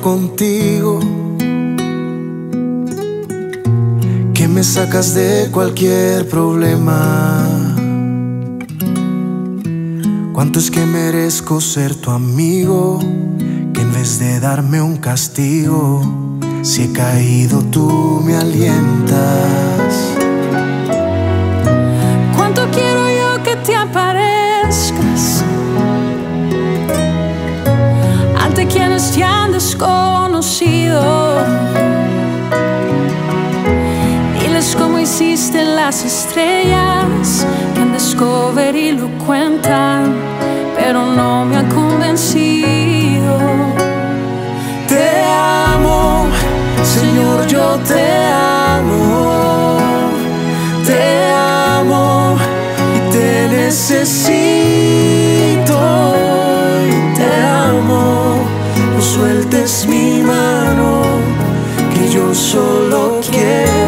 contigo que me sacas de cualquier problema. ¿Cuánto es que merezco ser tu amigo? Que en vez de darme un castigo, si he caído tú me alientas. Las estrellas que en Discovery lo cuentan, pero no me han convencido. Te amo, Señor, yo te amo. Te amo y te necesito. Te amo, no sueltes mi mano, que yo solo quiero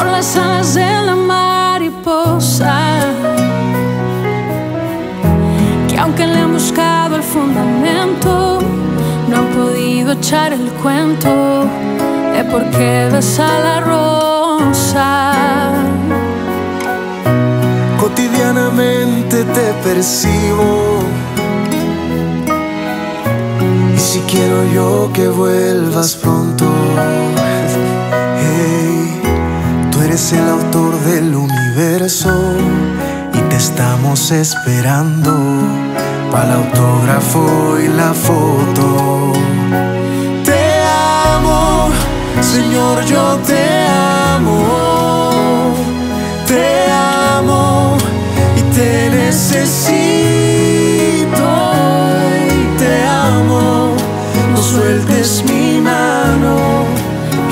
por las alas de la mariposa. Que aunque le han buscado el fundamento, no han podido echar el cuento de por qué besa la rosa. Cotidianamente te percibo. Y si quiero yo que vuelvas pronto. Eres el autor del universo y te estamos esperando para el autógrafo y la foto. Te amo, Señor, yo te amo. Te amo y te necesito. Te amo, no sueltes mi mano,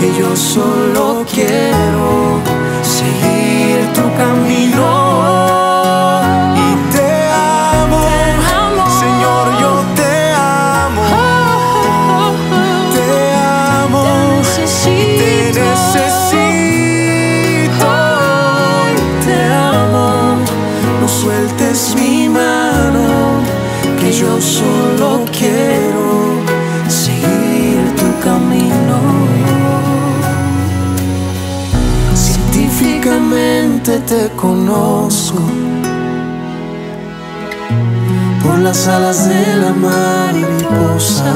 que yo solo quiero sueltes mi mano, que yo solo quiero seguir tu camino. Científicamente te conozco por las alas de la mariposa.